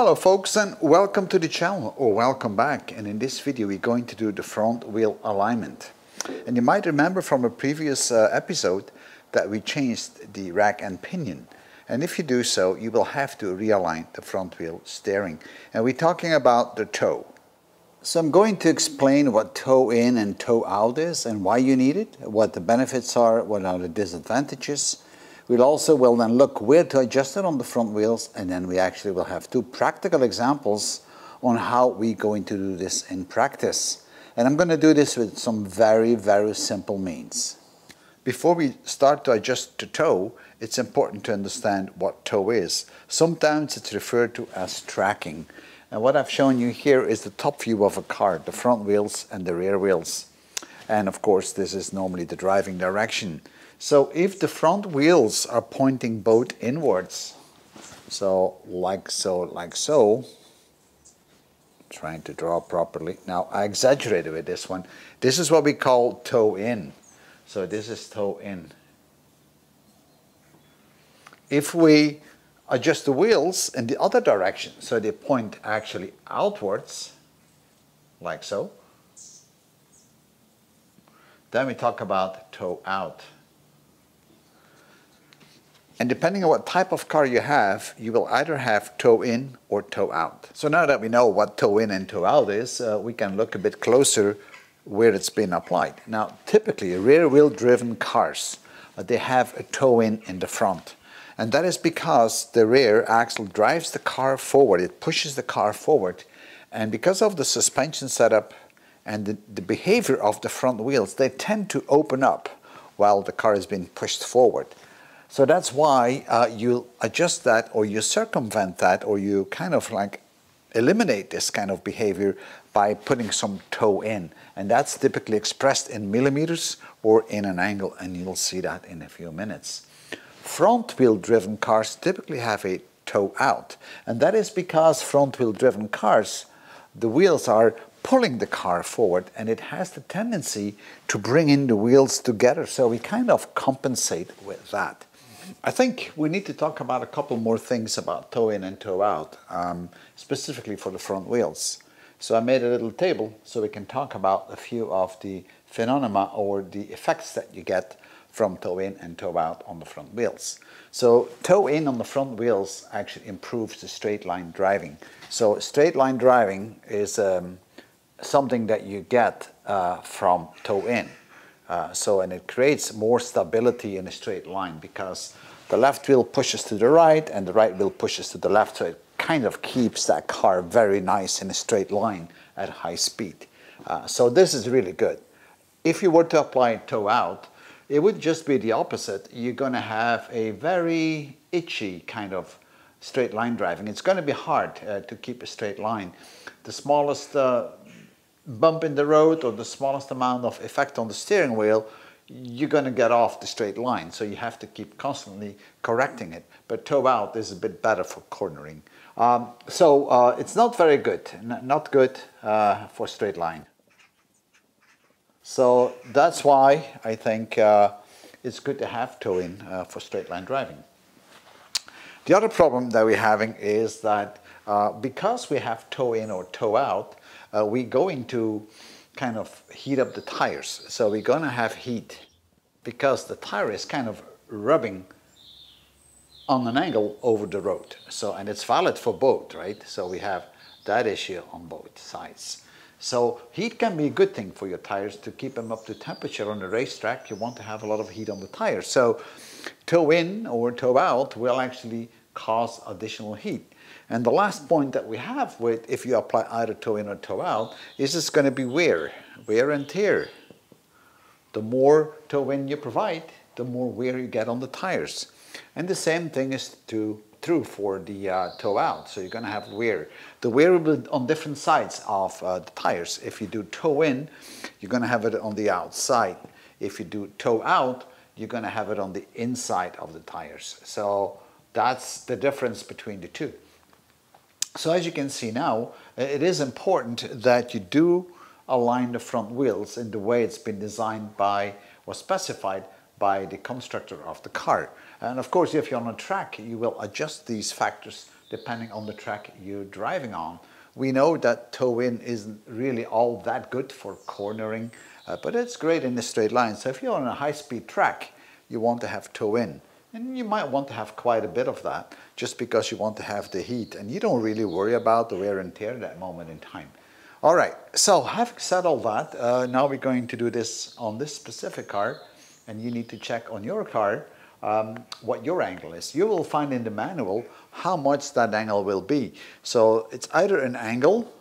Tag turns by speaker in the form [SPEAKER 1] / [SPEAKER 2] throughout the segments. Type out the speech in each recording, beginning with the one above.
[SPEAKER 1] Hello folks and welcome to the channel or welcome back and in this video we're going to do the front wheel alignment. And you might remember from a previous uh, episode that we changed the rack and pinion and if you do so you will have to realign the front wheel steering and we're talking about the toe. So I'm going to explain what toe in and toe out is and why you need it, what the benefits are, what are the disadvantages, We'll also will then look where to adjust it on the front wheels and then we actually will have two practical examples on how we're going to do this in practice. And I'm going to do this with some very, very simple means. Before we start to adjust the toe, it's important to understand what toe is. Sometimes it's referred to as tracking. And what I've shown you here is the top view of a car, the front wheels and the rear wheels. And of course, this is normally the driving direction. So if the front wheels are pointing both inwards, so like so, like so, trying to draw properly. Now I exaggerated with this one. This is what we call toe in. So this is toe in. If we adjust the wheels in the other direction, so they point actually outwards, like so, then we talk about toe out. And depending on what type of car you have, you will either have toe in or toe out. So now that we know what toe in and toe out is, uh, we can look a bit closer where it's been applied. Now, typically rear wheel driven cars, uh, they have a toe in in the front. And that is because the rear axle drives the car forward, it pushes the car forward. And because of the suspension setup and the, the behavior of the front wheels, they tend to open up while the car is being pushed forward. So that's why uh, you adjust that or you circumvent that or you kind of like eliminate this kind of behavior by putting some toe in. And that's typically expressed in millimeters or in an angle and you'll see that in a few minutes. Front wheel driven cars typically have a toe out and that is because front wheel driven cars the wheels are pulling the car forward and it has the tendency to bring in the wheels together so we kind of compensate with that. I think we need to talk about a couple more things about toe in and toe out, um, specifically for the front wheels. So I made a little table so we can talk about a few of the phenomena or the effects that you get from toe in and toe out on the front wheels. So toe in on the front wheels actually improves the straight line driving. So straight line driving is um, something that you get uh, from toe in. Uh, so, and it creates more stability in a straight line because the left wheel pushes to the right and the right wheel pushes to the left. So it kind of keeps that car very nice in a straight line at high speed. Uh, so this is really good. If you were to apply toe out, it would just be the opposite. You're going to have a very itchy kind of straight line driving. It's going to be hard uh, to keep a straight line. The smallest uh, bump in the road or the smallest amount of effect on the steering wheel, you're going to get off the straight line. So you have to keep constantly correcting it. But toe out is a bit better for cornering. Um, so uh, it's not very good, not good uh, for straight line. So that's why I think uh, it's good to have toe in uh, for straight line driving. The other problem that we're having is that uh, because we have toe in or toe out, uh, we go into kind of heat up the tires. So we're going to have heat because the tire is kind of rubbing on an angle over the road. So, and it's valid for both, right? So we have that issue on both sides. So heat can be a good thing for your tires to keep them up to temperature on the racetrack. You want to have a lot of heat on the tires. So toe in or toe out will actually cause additional heat. And the last point that we have with if you apply either toe in or toe out is it's going to be wear, wear and tear. The more toe in you provide, the more wear you get on the tires. And the same thing is to, true for the uh, toe out. So you're going to have wear. The wear will be on different sides of uh, the tires. If you do toe in, you're going to have it on the outside. If you do toe out, you're going to have it on the inside of the tires. So that's the difference between the two. So as you can see now, it is important that you do align the front wheels in the way it's been designed by or specified by the constructor of the car. And of course, if you're on a track, you will adjust these factors depending on the track you're driving on. We know that toe in isn't really all that good for cornering, uh, but it's great in a straight line. So if you're on a high speed track, you want to have toe in. And you might want to have quite a bit of that just because you want to have the heat and you don't really worry about the wear and tear at that moment in time. All right, so having said all that, uh, now we're going to do this on this specific car and you need to check on your car um, what your angle is. You will find in the manual how much that angle will be. So it's either an angle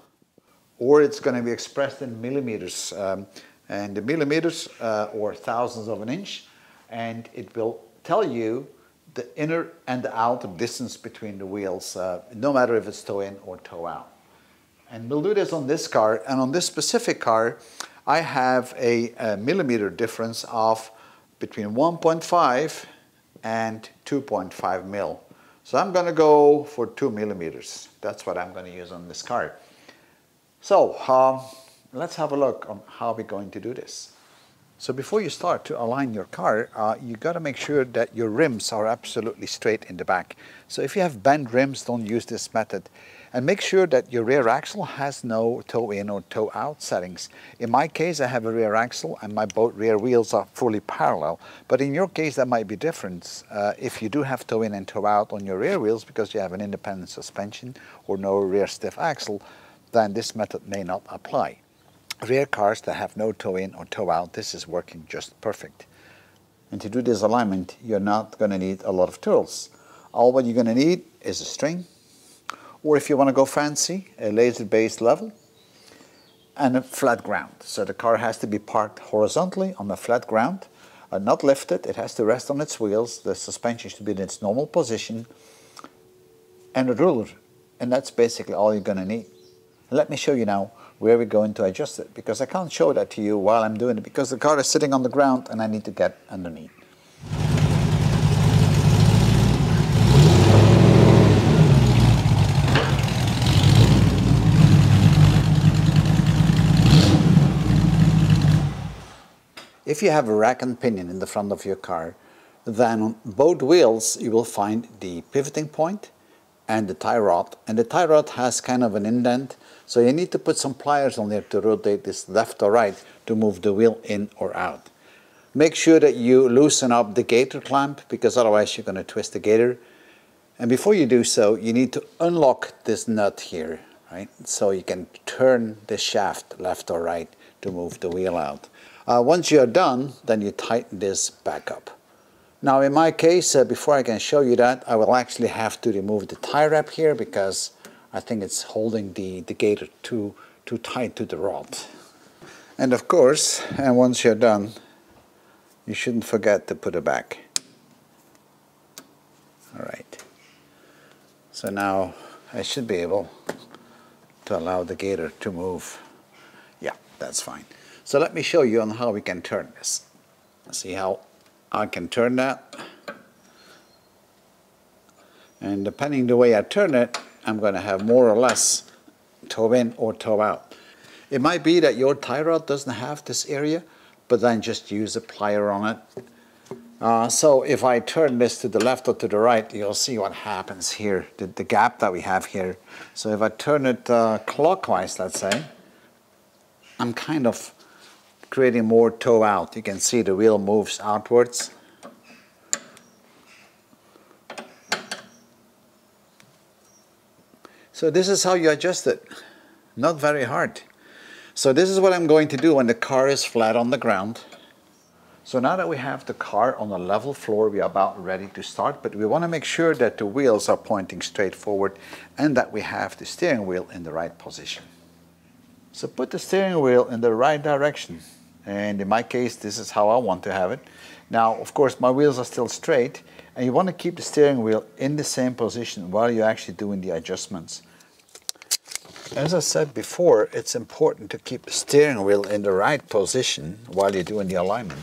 [SPEAKER 1] or it's going to be expressed in millimeters. Um, and the millimeters uh, or thousands of an inch and it will tell you the inner and the outer distance between the wheels, uh, no matter if it's toe in or toe out. And we'll do this on this car. And on this specific car, I have a, a millimeter difference of between 1.5 and 2.5 mil. So I'm going to go for 2 millimeters. That's what I'm going to use on this car. So um, let's have a look on how we're going to do this. So before you start to align your car, uh, you got to make sure that your rims are absolutely straight in the back. So if you have bent rims, don't use this method. And make sure that your rear axle has no toe in or toe out settings. In my case, I have a rear axle and my both rear wheels are fully parallel. But in your case, that might be different. Uh, if you do have toe in and toe out on your rear wheels because you have an independent suspension or no rear stiff axle, then this method may not apply rear cars that have no toe in or toe out, this is working just perfect. And to do this alignment, you're not going to need a lot of tools. All what you're going to need is a string, or if you want to go fancy, a laser-based level, and a flat ground. So the car has to be parked horizontally on the flat ground, uh, not lifted, it has to rest on its wheels, the suspension should be in its normal position, and a ruler. And that's basically all you're going to need. Let me show you now where we're going to adjust it because I can't show that to you while I'm doing it because the car is sitting on the ground and I need to get underneath. If you have a rack and pinion in the front of your car, then on both wheels you will find the pivoting point and the tie rod. And the tie rod has kind of an indent so you need to put some pliers on there to rotate this left or right to move the wheel in or out. Make sure that you loosen up the gaiter clamp because otherwise you're going to twist the gaiter. And before you do so, you need to unlock this nut here, right? So you can turn the shaft left or right to move the wheel out. Uh, once you're done, then you tighten this back up. Now in my case, uh, before I can show you that, I will actually have to remove the tie wrap here because I think it's holding the, the gaiter too, too tight to the rod. And of course, and once you're done, you shouldn't forget to put it back. All right. So now I should be able to allow the gaiter to move. Yeah, that's fine. So let me show you on how we can turn this. See how I can turn that. And depending the way I turn it, I'm going to have more or less toe in or toe out. It might be that your tie rod doesn't have this area, but then just use a plier on it. Uh, so if I turn this to the left or to the right, you'll see what happens here, the, the gap that we have here. So if I turn it uh, clockwise, let's say, I'm kind of creating more toe out. You can see the wheel moves outwards. So this is how you adjust it. Not very hard. So this is what I'm going to do when the car is flat on the ground. So now that we have the car on a level floor, we are about ready to start, but we want to make sure that the wheels are pointing straight forward and that we have the steering wheel in the right position. So put the steering wheel in the right direction. And in my case, this is how I want to have it. Now, of course, my wheels are still straight, and you want to keep the steering wheel in the same position while you're actually doing the adjustments. As I said before, it's important to keep the steering wheel in the right position while you're doing the alignment.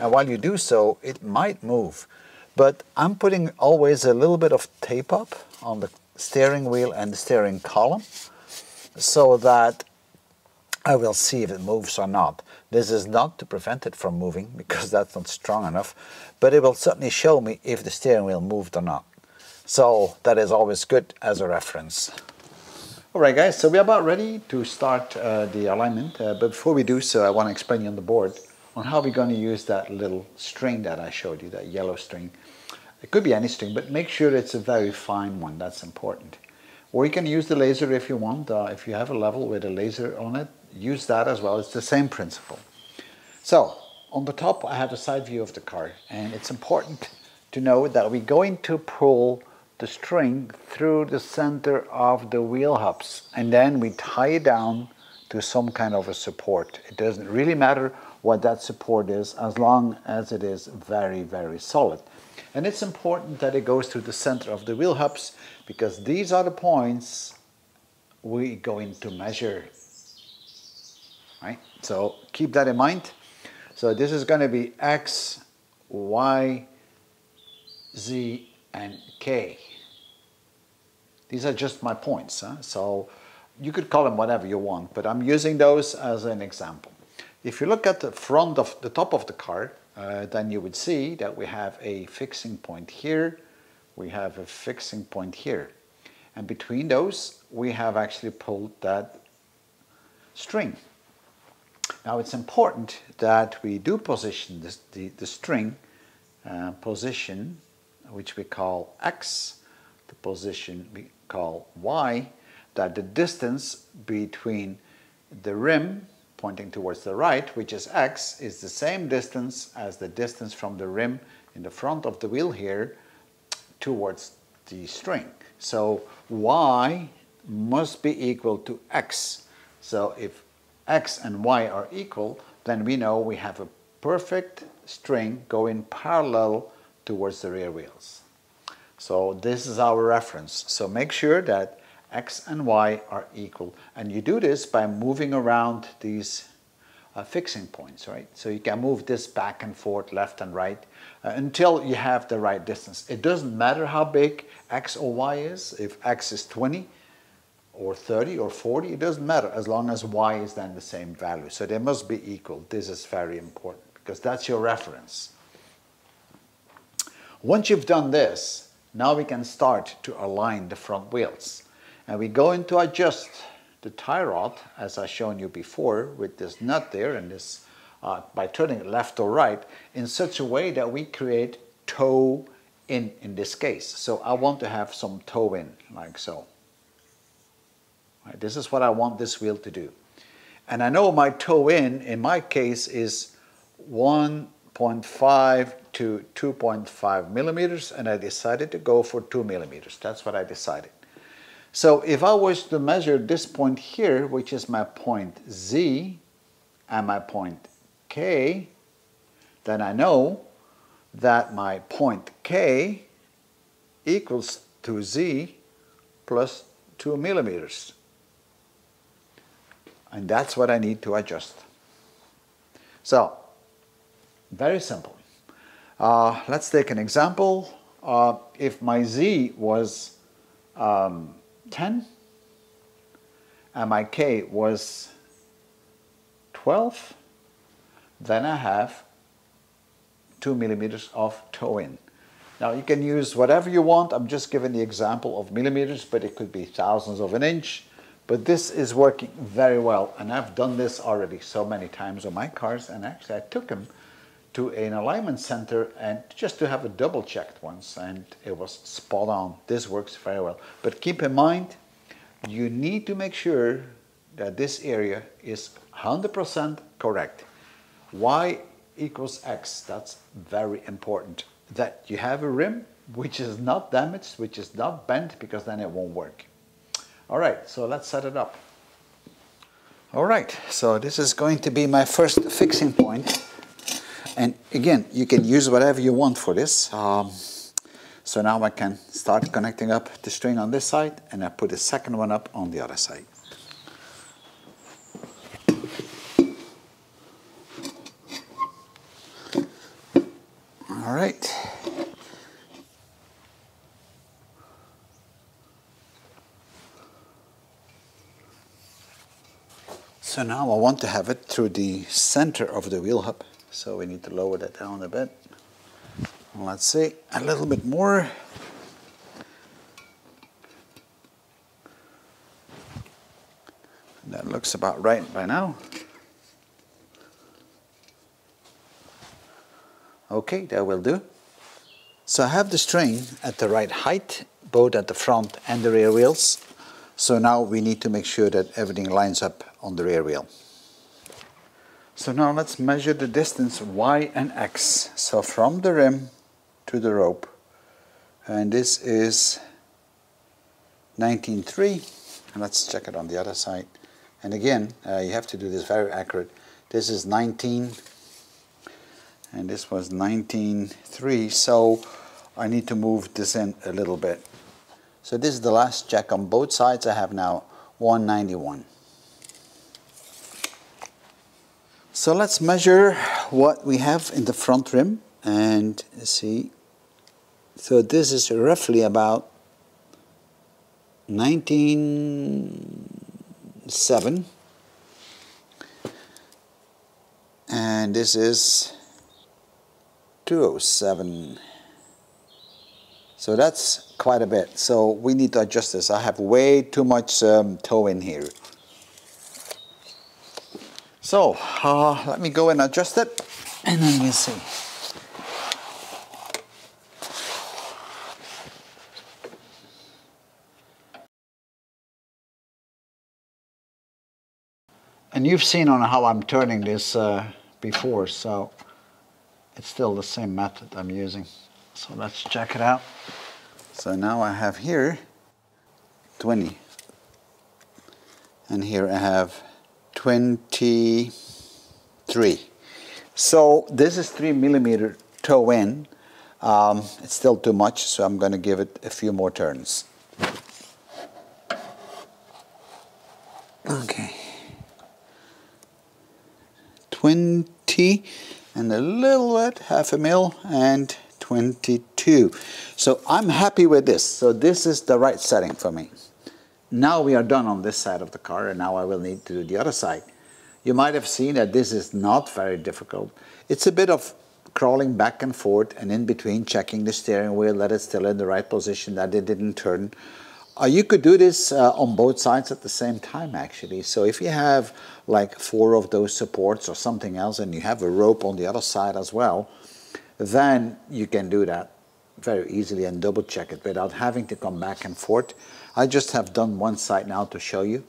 [SPEAKER 1] And while you do so, it might move. But I'm putting always a little bit of tape up on the steering wheel and the steering column so that I will see if it moves or not. This is not to prevent it from moving because that's not strong enough, but it will certainly show me if the steering wheel moved or not. So that is always good as a reference. All right, guys, so we're about ready to start uh, the alignment. Uh, but before we do so, I want to explain you on the board on how we're going to use that little string that I showed you, that yellow string. It could be any string, but make sure it's a very fine one. That's important. Or you can use the laser if you want. Uh, if you have a level with a laser on it, use that as well. It's the same principle. So on the top, I have a side view of the car, and it's important to know that we're going to pull the string through the center of the wheel hubs, and then we tie it down to some kind of a support. It doesn't really matter what that support is as long as it is very, very solid. And it's important that it goes through the center of the wheel hubs because these are the points we're going to measure. Right? So keep that in mind. So this is going to be X, Y, Z, and K. These are just my points. Huh? So you could call them whatever you want, but I'm using those as an example. If you look at the front of the top of the car, uh, then you would see that we have a fixing point here, we have a fixing point here. And between those, we have actually pulled that string. Now it's important that we do position this, the, the string uh, position, which we call x, the position call y, that the distance between the rim pointing towards the right, which is x, is the same distance as the distance from the rim in the front of the wheel here towards the string. So y must be equal to x. So if x and y are equal, then we know we have a perfect string going parallel towards the rear wheels. So this is our reference. So make sure that x and y are equal. And you do this by moving around these uh, fixing points, right? So you can move this back and forth, left and right, uh, until you have the right distance. It doesn't matter how big x or y is. If x is 20 or 30 or 40, it doesn't matter as long as y is then the same value. So they must be equal. This is very important because that's your reference. Once you've done this, now we can start to align the front wheels. And we're going to adjust the tie rod, as I shown you before, with this nut there and this, uh, by turning it left or right, in such a way that we create toe in, in this case. So I want to have some toe in, like so. Right, this is what I want this wheel to do. And I know my toe in, in my case, is 1.5 to 2.5 millimeters, and I decided to go for 2 millimeters. That's what I decided. So if I was to measure this point here, which is my point Z and my point K, then I know that my point K equals to Z plus 2 millimeters. And that's what I need to adjust. So, very simple. Uh, let's take an example. Uh, if my Z was um, 10 and my K was 12, then I have 2 millimeters of toe in. Now you can use whatever you want. I'm just giving the example of millimeters, but it could be thousands of an inch. But this is working very well. And I've done this already so many times on my cars. And actually I took them to an alignment center and just to have a double checked once and it was spot on. This works very well. But keep in mind, you need to make sure that this area is 100% correct. Y equals X, that's very important. That you have a rim which is not damaged, which is not bent, because then it won't work. All right, so let's set it up. All right, so this is going to be my first fixing point. And again, you can use whatever you want for this. Um, so now I can start connecting up the string on this side and I put the second one up on the other side. All right. So now I want to have it through the center of the wheel hub. So we need to lower that down a bit. Let's see, a little bit more. That looks about right by now. Okay, that will do. So I have the strain at the right height, both at the front and the rear wheels. So now we need to make sure that everything lines up on the rear wheel. So now let's measure the distance y and x. So from the rim to the rope, and this is 19.3, and let's check it on the other side. And again, uh, you have to do this very accurate. This is 19 and this was 19.3 so I need to move this in a little bit so this is the last check on both sides I have now 191 so let's measure what we have in the front rim and see. So this is roughly about 19.7 and this is 207 so that's quite a bit. So we need to adjust this. I have way too much um, toe in here so uh, let me go and adjust it and then we'll see and you've seen on how I'm turning this uh, before so it's still the same method I'm using. So let's check it out. So now I have here 20 and here I have 23. So this is 3 millimeter toe in. Um, it's still too much so I'm going to give it a few more turns. Okay. 20 and a little bit, half a mil, and 22. So I'm happy with this. So this is the right setting for me. Now we are done on this side of the car, and now I will need to do the other side. You might have seen that this is not very difficult. It's a bit of crawling back and forth and in between checking the steering wheel that it's still in the right position, that it didn't turn. Uh, you could do this uh, on both sides at the same time actually. So if you have like four of those supports or something else and you have a rope on the other side as well, then you can do that very easily and double check it without having to come back and forth. I just have done one side now to show you.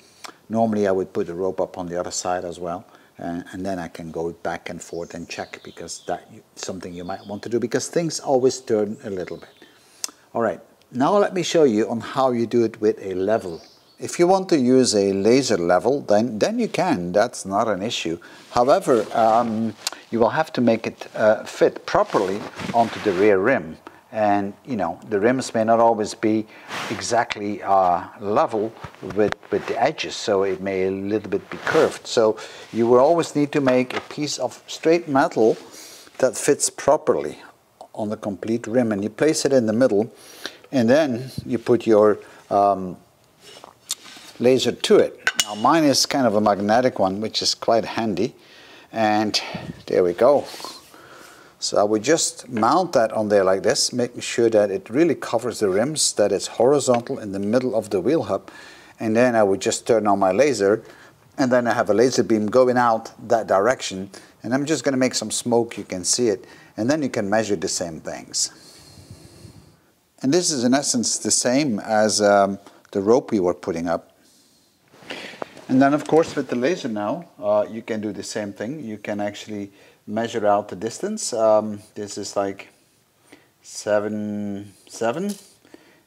[SPEAKER 1] Normally I would put the rope up on the other side as well and, and then I can go back and forth and check because that's something you might want to do because things always turn a little bit. All right, now let me show you on how you do it with a level. If you want to use a laser level, then, then you can, that's not an issue. However, um, you will have to make it uh, fit properly onto the rear rim. And you know, the rims may not always be exactly uh, level with, with the edges, so it may a little bit be curved. So you will always need to make a piece of straight metal that fits properly on the complete rim. And you place it in the middle, and then you put your um, laser to it. Now mine is kind of a magnetic one which is quite handy and there we go. So I would just mount that on there like this, making sure that it really covers the rims, that it's horizontal in the middle of the wheel hub. And then I would just turn on my laser and then I have a laser beam going out that direction. And I'm just gonna make some smoke, you can see it. And then you can measure the same things. And this is in essence the same as um, the rope we were putting up. And then of course with the laser now, uh, you can do the same thing. You can actually measure out the distance. Um, this is like 7, 7.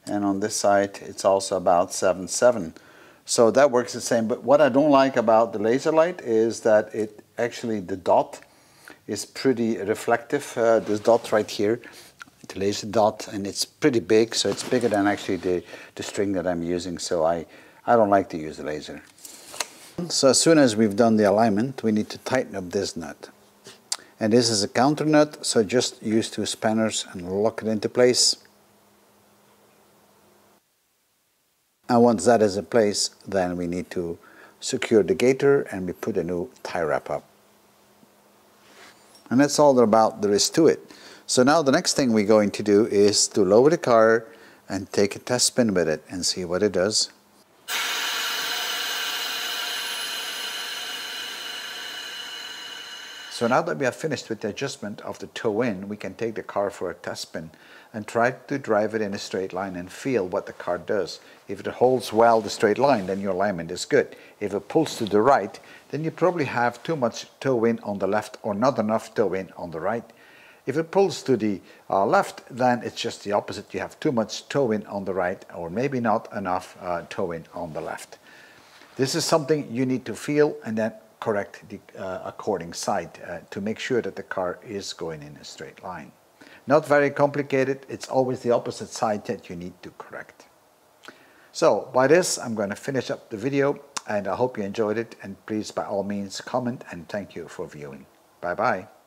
[SPEAKER 1] And on this side, it's also about 7, 7. So that works the same. But what I don't like about the laser light is that it actually, the dot is pretty reflective. Uh, this dot right here the laser dot and it's pretty big so it's bigger than actually the, the string that I'm using so I, I don't like to use the laser. So as soon as we've done the alignment we need to tighten up this nut and this is a counter nut so just use two spanners and lock it into place and once that is in place then we need to secure the gaiter and we put a new tie wrap up and that's all about there is to it. So now the next thing we're going to do is to lower the car and take a test spin with it and see what it does. So now that we have finished with the adjustment of the toe in, we can take the car for a test spin and try to drive it in a straight line and feel what the car does. If it holds well the straight line, then your alignment is good. If it pulls to the right, then you probably have too much toe in on the left or not enough toe in on the right. If it pulls to the uh, left, then it's just the opposite. You have too much toe in on the right or maybe not enough uh, toe in on the left. This is something you need to feel and then correct the uh, according side uh, to make sure that the car is going in a straight line. Not very complicated, it's always the opposite side that you need to correct. So by this I'm going to finish up the video and I hope you enjoyed it and please by all means comment and thank you for viewing. Bye bye.